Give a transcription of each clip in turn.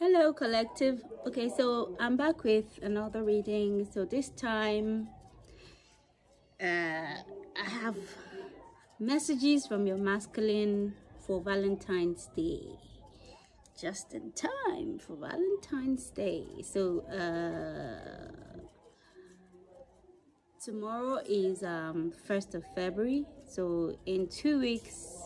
hello collective. Okay so i'm back with another reading. So this time uh i have messages from your masculine for valentine's day. Just in time for valentine's day. So uh tomorrow is um 1st of february. So in two weeks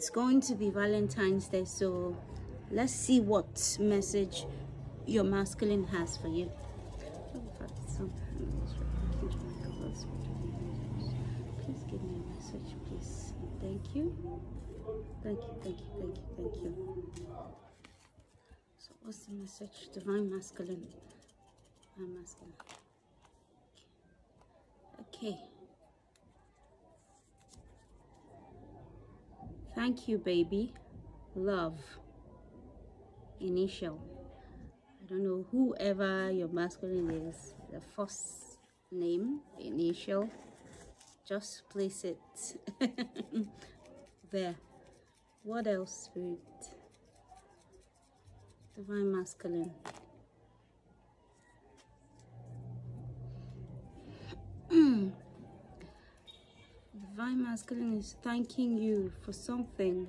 it's going to be valentine's day so let's see what message your masculine has for you. Please give me a message please. Thank you. Thank you thank you thank you thank you. So what's the message? Divine masculine. Divine masculine. Okay Thank you, baby. Love. Initial. I don't know whoever your masculine is. The first name, initial. Just place it there. What else, Spirit? Divine masculine. Divine masculine is thanking you for something.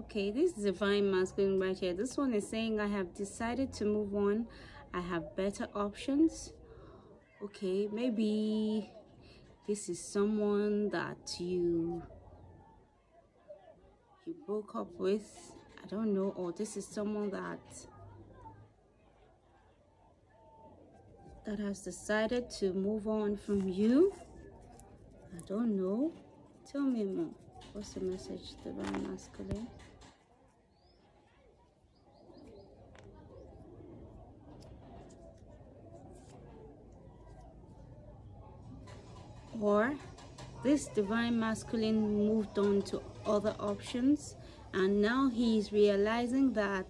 Okay this is divine masculine right here. This one is saying i have decided to move on. I have better options. Okay maybe this is someone that you you broke up with. I don't know or this is someone that that has decided to move on from you? I don't know. Tell me more. What's the message divine masculine or this divine masculine moved on to other options and now he's realizing that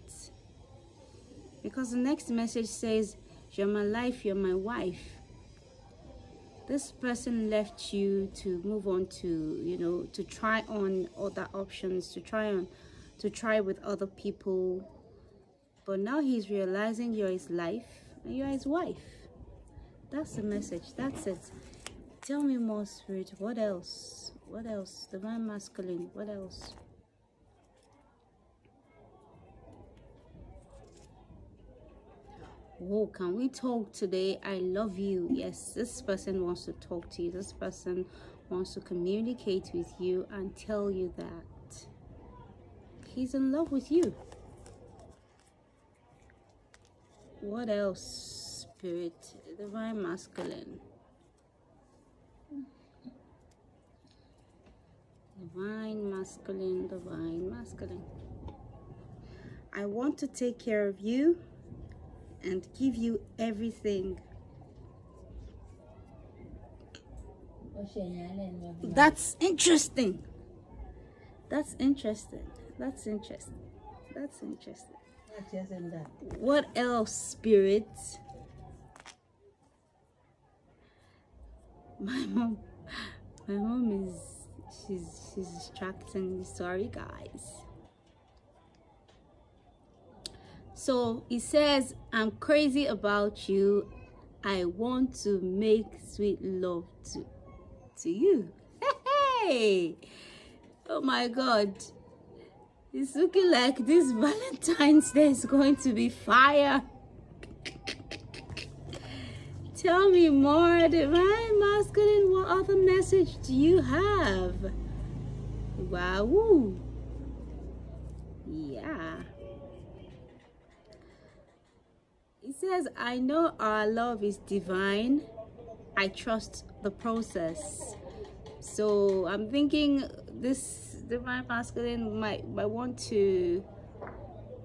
because the next message says you're my life you're my wife. This person left you to move on to you know to try on other options to try on to try with other people. But now he's realizing you're his life and you're his wife. That's the message. That's it. Tell me more spirit. What else? What else? Divine masculine. What else oh can we talk today? I love you. Yes this person wants to talk to you. This person wants to communicate with you and tell you that he's in love with you. What else? Spirit divine masculine. Divine masculine divine masculine. I want to take care of you and give you everything. That's interesting. That's interesting. That's interesting. That's interesting. What else, spirit? My mom, my mom is she's she's distracting me. Sorry, guys. So he says, I'm crazy about you. I want to make sweet love to, to you. Hey! Oh my God. It's looking like this Valentine's Day is going to be fire. Tell me more, divine masculine. What other message do you have? Wow. Yeah. It says, I know our love is divine. I trust the process. So I'm thinking this divine masculine might, might want to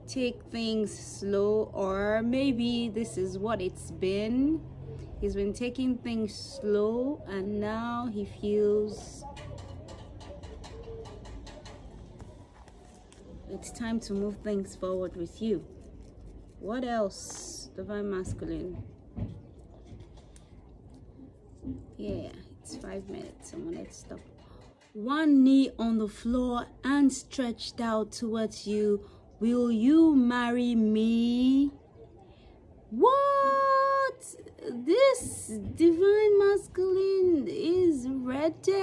take things slow or maybe this is what it's been. He's been taking things slow and now he feels it's time to move things forward with you. What else? divine masculine. Yeah it's five minutes. I'm gonna stop. One knee on the floor and stretched out towards you. Will you marry me? What? This divine masculine is ready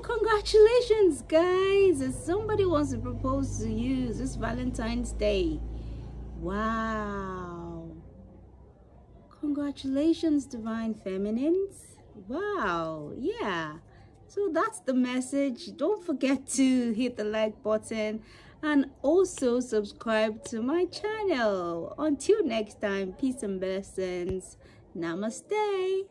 congratulations guys. If somebody wants to propose to you this valentine's day wow. Congratulations divine feminines. Wow yeah. So that's the message. Don't forget to hit the like button and also subscribe to my channel. Until next time peace and blessings. Namaste